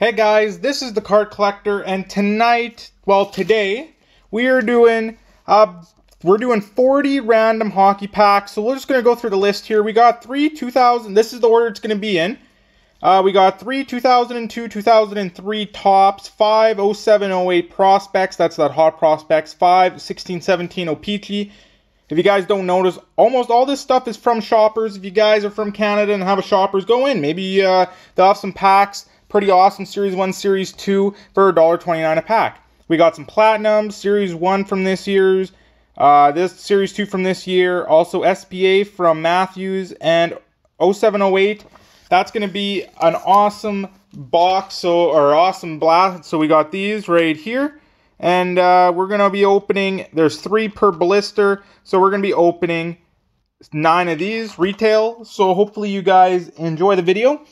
Hey guys, this is the Card Collector, and tonight, well today, we are doing, uh, we're doing 40 random hockey packs. So we're just gonna go through the list here. We got three 2000. This is the order it's gonna be in. Uh, we got three 2002, 2003 Topps, five 07, 08 prospects. That's that hot prospects. Five 16, 17 O-Pee-Chee. If you guys don't notice, almost all this stuff is from shoppers. If you guys are from Canada and have a shoppers, go in. Maybe uh, they'll have some packs Pretty awesome Series 1, Series 2 for $1.29 a pack. We got some Platinum, Series 1 from this year's, uh, this Series 2 from this year, also SPA from Matthews, and 0708. That's going to be an awesome box, so or awesome blast. So we got these right here. And uh, we're going to be opening, there's three per blister. So we're going to be opening nine of these retail. So hopefully you guys enjoy the video.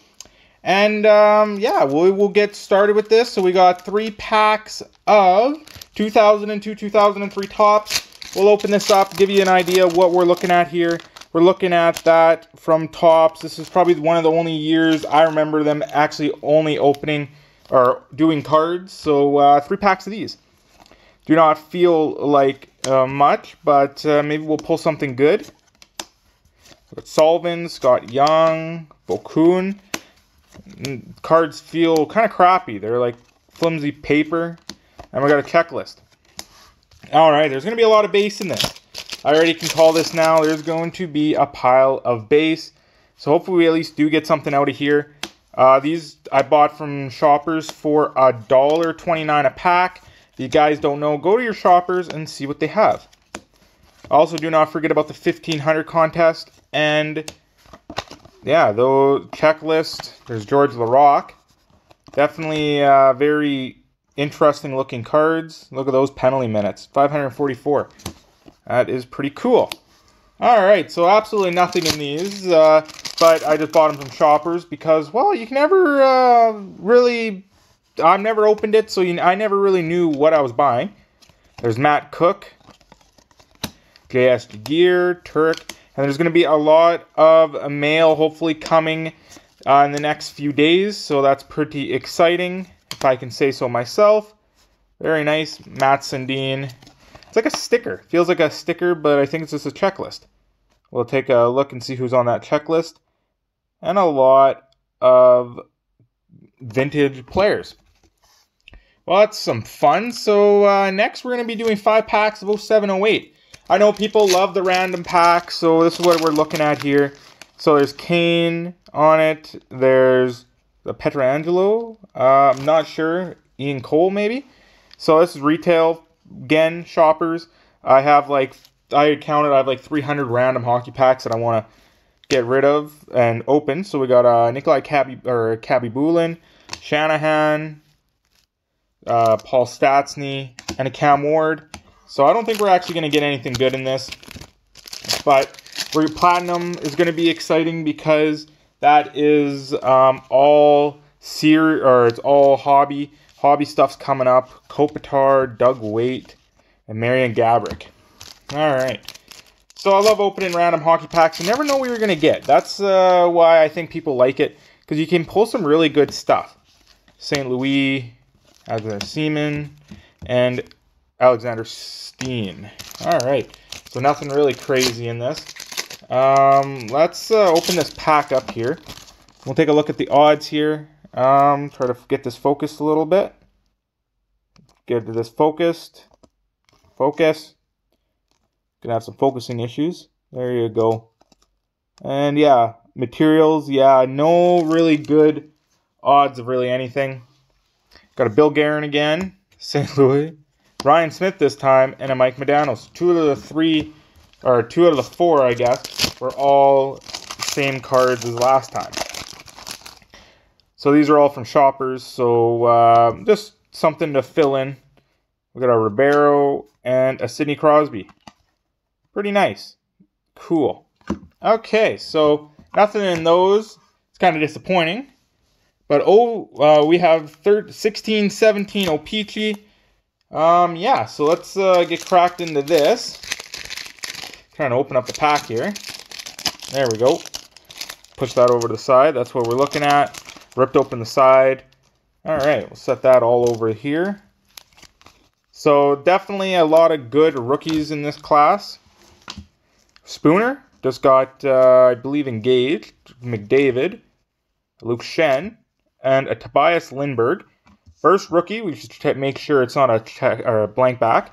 And um, yeah, we will get started with this. So we got three packs of 2002, 2003 Topps. We'll open this up, give you an idea what we're looking at here. We're looking at that from Topps. This is probably one of the only years I remember them actually only opening or doing cards. So uh, three packs of these. Do not feel like uh, much, but uh, maybe we'll pull something good. Got Sullivan, Scott Young, Bokun cards feel kind of crappy. They're like flimsy paper. And we got a checklist. All right, there's going to be a lot of base in this. I already can call this now. There's going to be a pile of base. So hopefully we at least do get something out of here. Uh, these I bought from shoppers for a dollar twenty-nine a pack. If you guys don't know, go to your shoppers and see what they have. Also, do not forget about the 1500 contest and yeah, though checklist. There's George Laraque. Definitely uh, very interesting looking cards. Look at those penalty minutes. 544. That is pretty cool. All right, so absolutely nothing in these, uh, but I just bought them from shoppers because, well, you can never uh, really. I've never opened it, so you, I never really knew what I was buying. There's Matt Cooke, J.S. Giguere, Turk, and there's going to be a lot of mail hopefully coming uh, in the next few days. So that's pretty exciting, if I can say so myself. Very nice. Mats Sundin. It's like a sticker. Feels like a sticker, but I think it's just a checklist. We'll take a look and see who's on that checklist. And a lot of vintage players. Well, that's some fun. So uh, next we're going to be doing five packs of 0708. I know people love the random pack, so this is what we're looking at here. So there's Kane on it. There's the Pietrangelo. Uh, I'm not sure. Ian Cole, maybe. So this is retail. Again, shoppers. I have like, I counted, I have like 300 random hockey packs that I want to get rid of and open. So we got uh, Nikolai Cabby, or Khabibulin, Shanahan, uh, Paul Stastny, and a Cam Ward. So I don't think we're actually going to get anything good in this. But for Platinum is going to be exciting because that is um, all series or it's all hobby. Hobby stuff's coming up. Kopitar, Doug Weight, and Marian Gaborik. All right. So I love opening random hockey packs. You never know what you're going to get. That's uh, why I think people like it because you can pull some really good stuff. St. Louis, as a Seaman, and Alexander Steen. All right, so nothing really crazy in this. Um, let's uh, open this pack up here. We'll take a look at the odds here. Um, try to get this focused a little bit. Get this focused. Focus. Gonna have some focusing issues. There you go. And yeah, materials. Yeah, no really good odds of really anything. Got a Bill Guerin again. St. Louis. Ryan Smyth this time, and a Mike Modano. Two of the three, or two out of the four, I guess, were all same cards as last time. So these are all from shoppers. So uh, just something to fill in. We got a Ribeiro and a Sidney Crosby. Pretty nice. Cool. Okay, so nothing in those. It's kind of disappointing. But oh, uh, we have 13, 16, 17 O-Pee-Chee. Um, yeah, so let's uh, get cracked into this. Trying to open up the pack here. There we go. Push that over to the side. That's what we're looking at. Ripped open the side. All right, we'll set that all over here. So definitely a lot of good rookies in this class. Spooner just got, uh, I believe, engaged. McDavid, Luke Schenn, and a Tobias Lindberg. First rookie, we should make sure it's not a, check, or a blank back.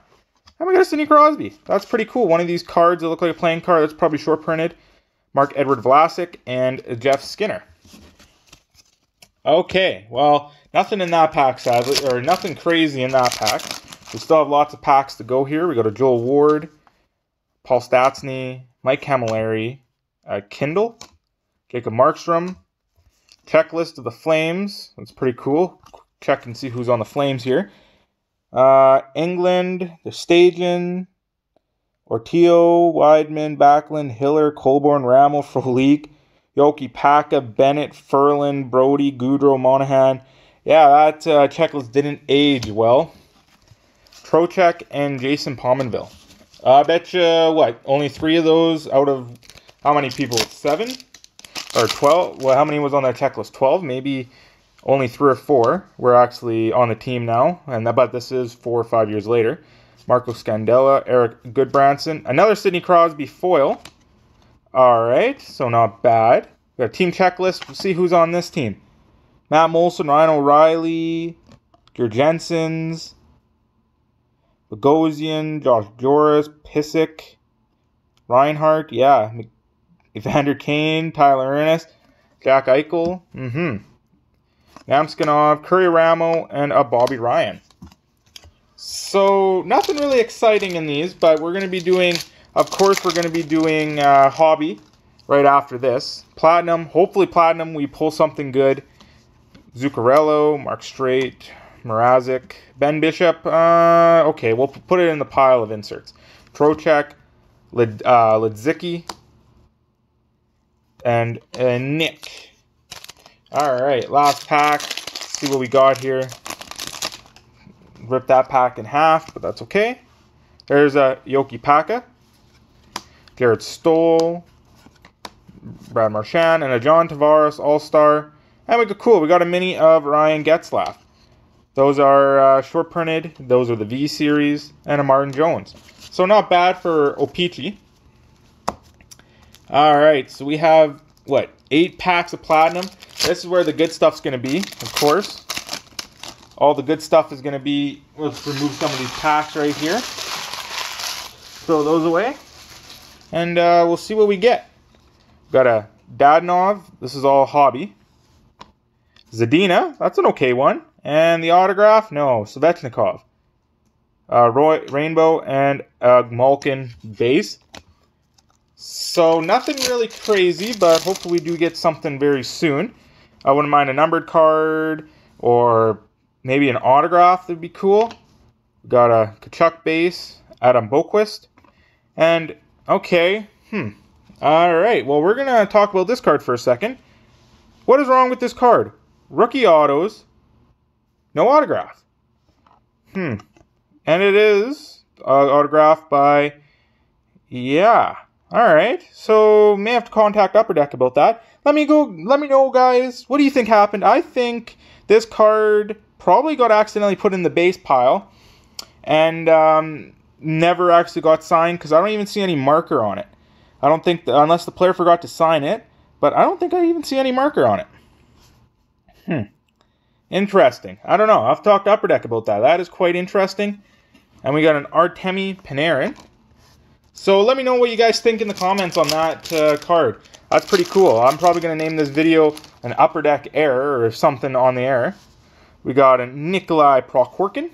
And we got a Sidney Crosby. That's pretty cool. One of these cards that look like a playing card. That's probably short printed. Mark Edward Vlasic and Jeff Skinner. Okay, well, nothing in that pack, sadly, or nothing crazy in that pack. We still have lots of packs to go here. We got a Joel Ward, Paul Stastny, Mike Cammalleri, uh, Kindl, Jacob Markstrom, checklist of the Flames. That's pretty cool. Check and see who's on the Flames here. Uh, Engelland, the Stajan, Ortio, Wideman, Backlund, Hiller, Colborne, Ramel, Frolik, Yoki, Paka, Bennett, Ferland, Brodie, Gaudreau, Monahan. Yeah, that uh, checklist didn't age well. Trocheck and Jason Pominville. Uh, I bet you, what, only three of those out of how many people? Seven? Or 12? Well, how many was on that checklist? 12? Maybe only three or four were actually on the team now. And But this is four or five years later. Marco Scandella, Erik Gudbranson, another Sidney Crosby foil. All right, so not bad. We got a team checklist. We'll see who's on this team. Matt Moulson, Ryan O'Reilly, Georg Jensens, Bogosian, Josh Gorges, Pysyk, Reinhart, yeah, Evander Kane, Tyler Ernest, Jack Eichel, mm-hmm. Namskinov, Karri Ramo, and a Bobby Ryan. So, nothing really exciting in these, but we're going to be doing, of course, we're going to be doing uh, Hobby right after this. Platinum, hopefully Platinum, we pull something good. Zuccarello, Mark Streit, Mrazek, Ben Bishop. Uh, okay, we'll put it in the pile of inserts. Trocheck, Lid, uh, Lidzicki, and uh, Nick. All right, last pack. Let's see what we got here. Rip that pack in half, but that's okay. There's a Yoki Paka, Jarret Stoll, Brad Marchand, and a John Tavares All-Star. And we got cool. We got a mini of Ryan Getzlaf. Those are uh, short printed. Those are the V series and a Martin Jones. So not bad for O-Pee-Chee. All right, so we have what eight packs of platinum. This is where the good stuff's going to be, of course. All the good stuff is going to be. Let's remove some of these packs right here. Throw those away, and uh, we'll see what we get. Got a Dadonov. This is all hobby. Zadina. That's an okay one. And the autograph, no, Svechnikov. Uh, Roy, Rainbow and a Malkin base. So nothing really crazy, but hopefully we do get something very soon. I wouldn't mind a numbered card or maybe an autograph That'd be cool. Got a Tkachuk base, Adam Boqvist. And, okay, hmm. Alright, well, we're going to talk about this card for a second. What is wrong with this card? Rookie autos, no autograph. Hmm. And it is uh, autographed by, yeah. All right. So may have to contact Upper Deck about that. Let me go. Let me know, guys. What do you think happened? I think this card probably got accidentally put in the base pile, and um, never actually got signed because I don't even see any marker on it. I don't think unless the player forgot to sign it, but I don't think I even see any marker on it. Hmm. Interesting. I don't know. I've talked to Upper Deck about that. That is quite interesting. And we got an Artemi Panarin. So let me know what you guys think in the comments on that uh, card. That's pretty cool. I'm probably going to name this video an Upper Deck error or something on the air. We got a Nikolai Prokhorkin.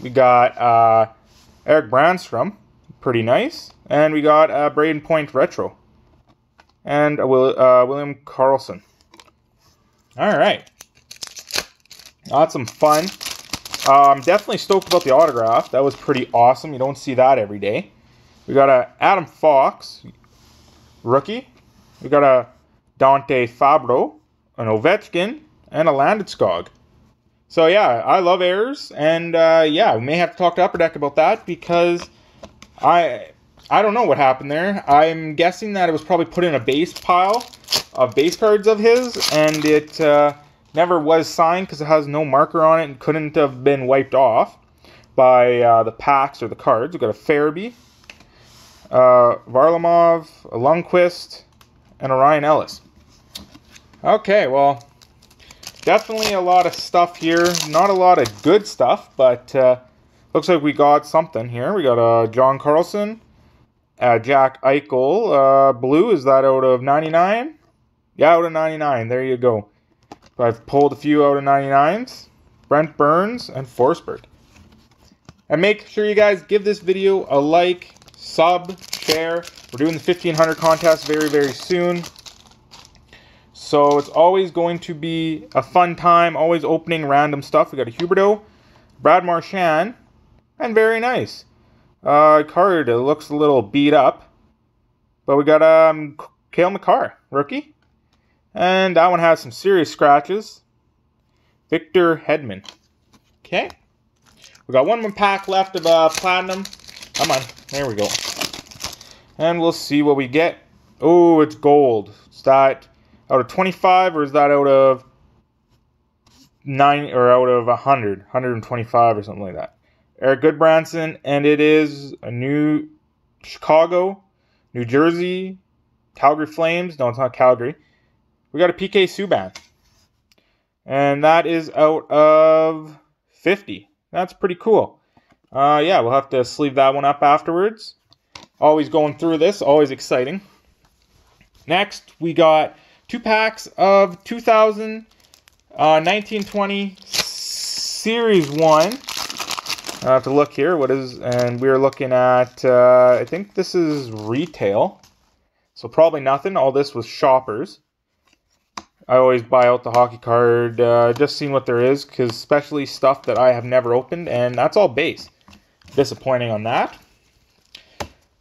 We got uh, Erik Brannstrom. Pretty nice. And we got a Brayden Point Retro. And a Will, uh, William Karlsson. All right. That's some fun. I'm um, definitely stoked about the autograph. That was pretty awesome. You don't see that every day. We got a Adam Fox, rookie. We got a Dante Fabbro, an Ovechkin, and a Landeskog. So yeah, I love errors, and uh, yeah, we may have to talk to Upper Deck about that because I I don't know what happened there. I'm guessing that it was probably put in a base pile of base cards of his, and it uh, never was signed because it has no marker on it and couldn't have been wiped off by uh, the packs or the cards. We've got a Farabee, uh, Varlamov, Lundqvist, and Ryan Ellis. Okay, well, definitely a lot of stuff here. Not a lot of good stuff, but uh, looks like we got something here. We got uh, John Carlson, uh, Jack Eichel. Uh, blue, is that out of 99? Yeah, out of 99. There you go. I've pulled a few out of 99s. Brent Burns and Forsberg. And make sure you guys give this video a like, sub, share. We're doing the 1500 contest very, very soon. So it's always going to be a fun time, always opening random stuff. We got a Huberdeau, Brad Marchand, and very nice. Uh, card it looks a little beat up, but we got um Cale Makar, rookie, and that one has some serious scratches. Victor Hedman. Okay. We got one more pack left of uh, platinum. Come on, there we go. And we'll see what we get. Oh, it's gold. Is that out of 25 or is that out of 9 or out of 100? 125 or something like that. Erik Gudbranson, and it is a new Chicago, New Jersey, Calgary Flames. No, it's not Calgary. We got a PK Subban. And that is out of 50. That's pretty cool. Uh, yeah, we'll have to sleeve that one up afterwards. Always going through this, always exciting. Next, we got two packs of 2000 uh, 1920 Series 1. I have to look here. What is, and we're looking at, uh, I think this is retail. So probably nothing. All this was shoppers. I always buy out the hockey card, uh, just seeing what there is, because especially stuff that I have never opened, and that's all base. Disappointing on that.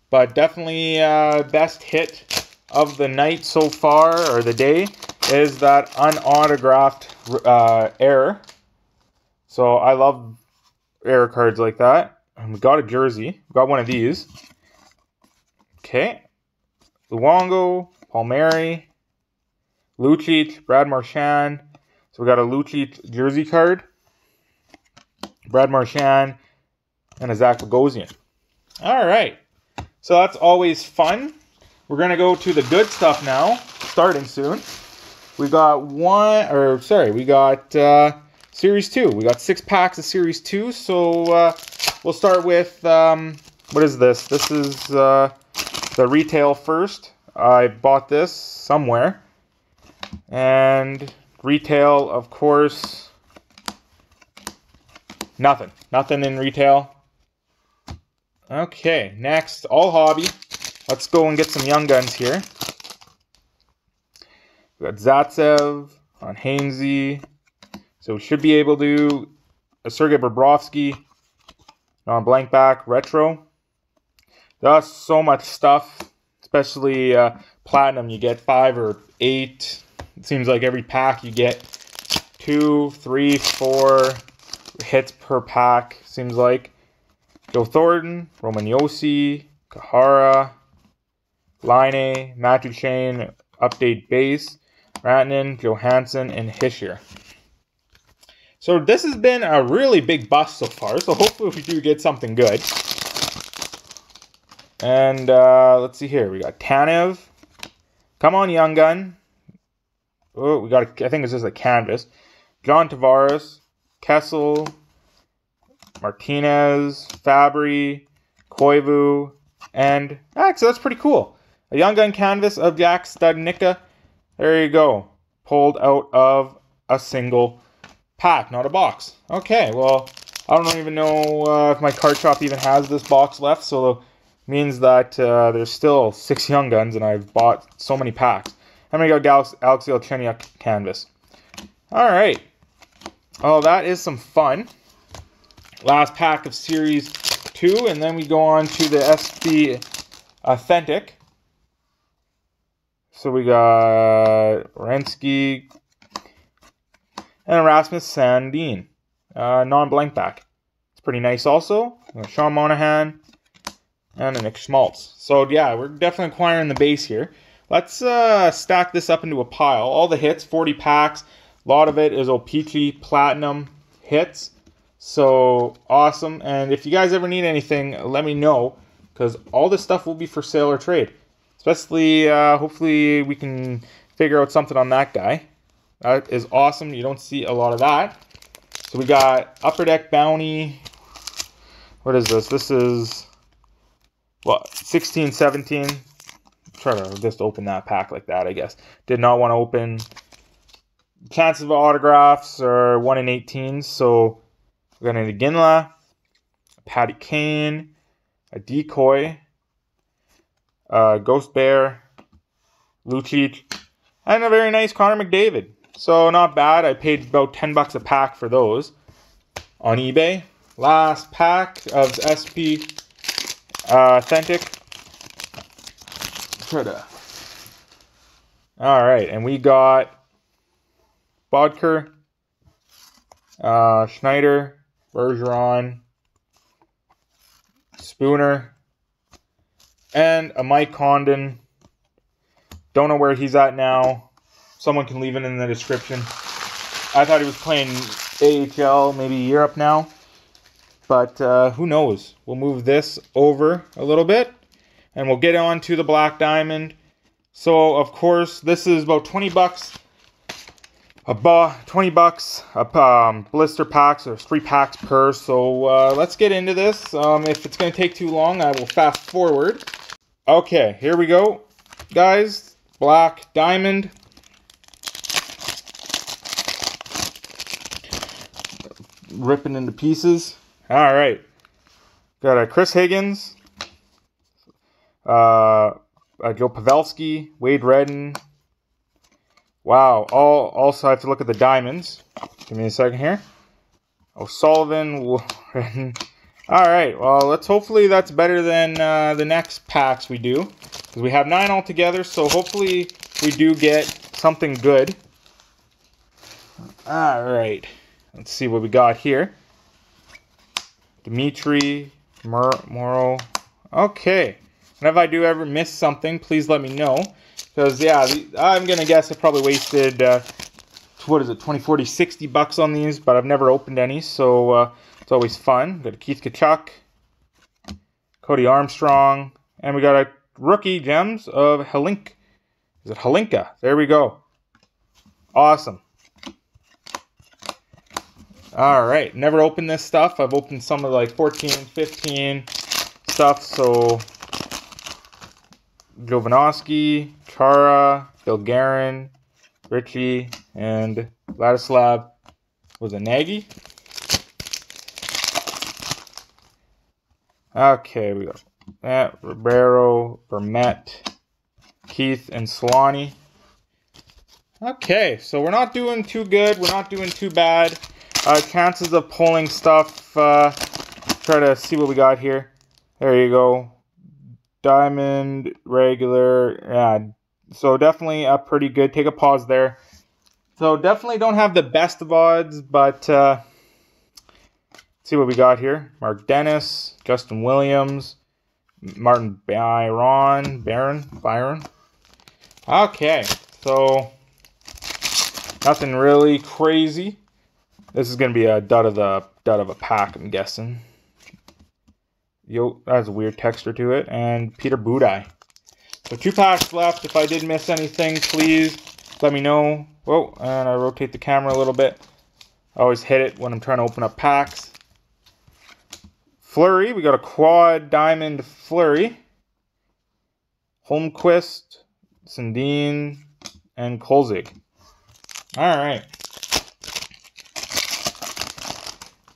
But definitely uh, best hit of the night so far, or the day, is that unautographed uh, error. So I love error cards like that. And we got a jersey. We got one of these. Okay. Luongo, Palmieri, Lucic, Brad Marchand. So we got a Lucic jersey card. Brad Marchand and a Zach Bogosian. All right. So that's always fun. We're going to go to the good stuff now, starting soon. We got one, or sorry, we got uh, Series 2. We got six packs of Series 2. So uh, we'll start with, um, what is this? This is uh, the retail first. I bought this somewhere. And retail, of course, nothing. Nothing in retail. Okay, next, all hobby. Let's go and get some young guns here. We got Zaitsev on Hainsey. So we should be able to a Sergei Bobrovsky on blank back retro. There's so much stuff, especially uh, platinum. You get five or eight it seems like every pack you get two, three, four hits per pack. Seems like Joe Thornton, Roman Josi, Kahara, Laine, Matthew Shane, update base, Rantanen, Johansson, and Hischier. So this has been a really big bust so far. So hopefully we do get something good. And uh, let's see here. We got Tanev. Come on, young gun. Oh, we got. A, I think it's just a canvas. John Tavares, Kessel, Martinez, Fabbri, Koivu, and actually that's pretty cool. A young gun canvas of Jack Studnicka. There you go. Pulled out of a single pack, not a box. Okay, well, I don't even know uh, if my card shop even has this box left, so means that uh, there's still six young guns and I've bought so many packs. I'm to go Alex, Alex Galchenyuk canvas. All right. Oh, that is some fun. Last pack of Series 2, and then we go on to the SP Authentic. So we got Rensky and Erasmus Sandin. Uh, non-blank back. It's pretty nice also. Sean Monahan and Nick Schmaltz. So yeah, we're definitely acquiring the base here. Let's uh, stack this up into a pile. All the hits, 40 packs, A lot of it is O-Pee-Chee Platinum hits. So awesome. And if you guys ever need anything, let me know because all this stuff will be for sale or trade. Especially, uh, hopefully, we can figure out something on that guy. That is awesome. You don't see a lot of that. So we got Upper Deck Bounty. What is this? This is, what, 16, 17. Try to just open that pack like that, I guess. Did not want to open chances of autographs are 1 in 18. So we're going to Ginla, Patty Kane, a decoy, uh, Ghost Bear, Lucic, and a very nice Connor McDavid. So not bad. I paid about 10 bucks a pack for those on eBay. Last pack of SP uh, Authentic. Try to. All right, and we got Bodker, uh, Schneider, Bergeron, Spooner, and a Mike Condon. Don't know where he's at now. Someone can leave it in the description. I thought he was playing AHL, maybe Europe now. But uh, who knows? We'll move this over a little bit. And we'll get on to the Black Diamond. So, of course, this is about 20 bucks about 20 bucks a um, blister packs or three packs per so uh, let's get into this. Um, if it's going to take too long I will fast forward. Okay here we go. Guys black diamond. Ripping into pieces. All right. Got a Chris Higgins. Uh, Joe Pavelski Wade Redden Wow. All also I have to look at the diamonds. Give me a second here. O'Sullivan. All right. Well, let's hopefully that's better than uh, the next packs we do because we have nine altogether. So hopefully we do get something good. All right. Let's see what we got here. Dimitri Morrow. Okay. And if I do ever miss something, please let me know. Because, yeah, the, I'm going to guess I probably wasted, uh, what is it, 20, 40, 60 bucks on these, but I've never opened any, so uh, it's always fun. Got a Keith Tkachuk, Colby Armstrong, and we got a rookie gems of Helink. Is it Hlinka? There we go. Awesome. All right, never opened this stuff. I've opened some of like 14, 15 stuff, so Jovanovski, Chara, Gagarin, Richie, and Ladislav was a Nagy. Okay, we got Matt, Ribeiro, Vermette, Keith, and Solani. Okay, so we're not doing too good. We're not doing too bad. Uh, chances of pulling stuff. Uh, try to see what we got here. There you go diamond, regular. Yeah, so definitely a pretty good. Take a pause there. So definitely don't have the best of odds, but uh, see what we got here. Mark Dennis, Justin Williams, Martin Byron, Baron, Byron. Okay, so nothing really crazy. This is gonna be a dud of the dud of a pack, I'm guessing. Yo, that has a weird texture to it. And Peter Budaj. So two packs left. If I did miss anything, please let me know. Whoa, and I rotate the camera a little bit. I always hit it when I'm trying to open up packs. Fleury, we got a quad diamond Fleury. Holmquist, Sandin, and Kolzig. All right.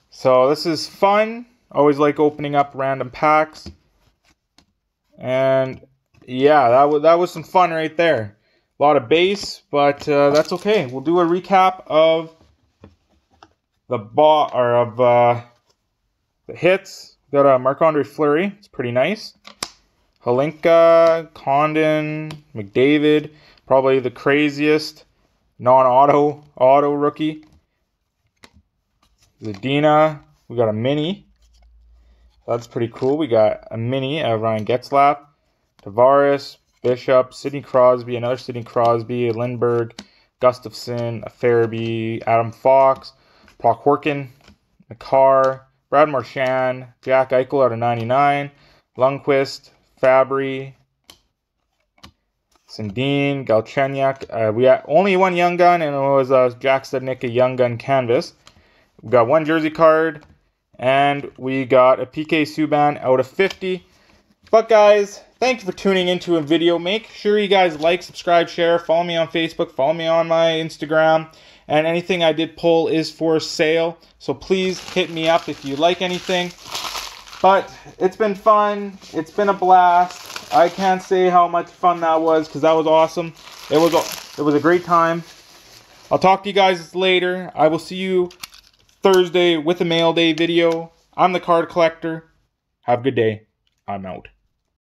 So this is fun. Always like opening up random packs. And yeah, that was that was some fun right there. A lot of base, but uh, that's okay. We'll do a recap of the ball or of uh, the hits. Got a Marc Andre Fleury. It's pretty nice. Halinka, Condon, McDavid, probably the craziest non-auto auto rookie. Zadina, we got a mini. That's pretty cool. We got a mini of Ryan Getzlaf, Tavares, Bishop, Sidney Crosby, another Sidney Crosby, Lindberg, Gustafson, Farabee, Adam Fox, Brock Horkin, Makar, Brad Marchand, Jack Eichel out of 99, Lundqvist, Fabbri, Sandin, Galchenyuk. Uh, we had only one young gun, and it was uh, Jack a young gun canvas. We got one jersey card, and we got a PK Subban out of 50. But guys, thank you for tuning into a video. Make sure you guys like, subscribe, share, follow me on Facebook, follow me on my Instagram, and anything I did pull is for sale. So please hit me up if you like anything. But it's been fun. It's been a blast. I can't say how much fun that was because that was awesome. It was a, it was a great time. I'll talk to you guys later. I will see you Thursday with a mail day video. I'm the card collector. Have a good day. I'm out.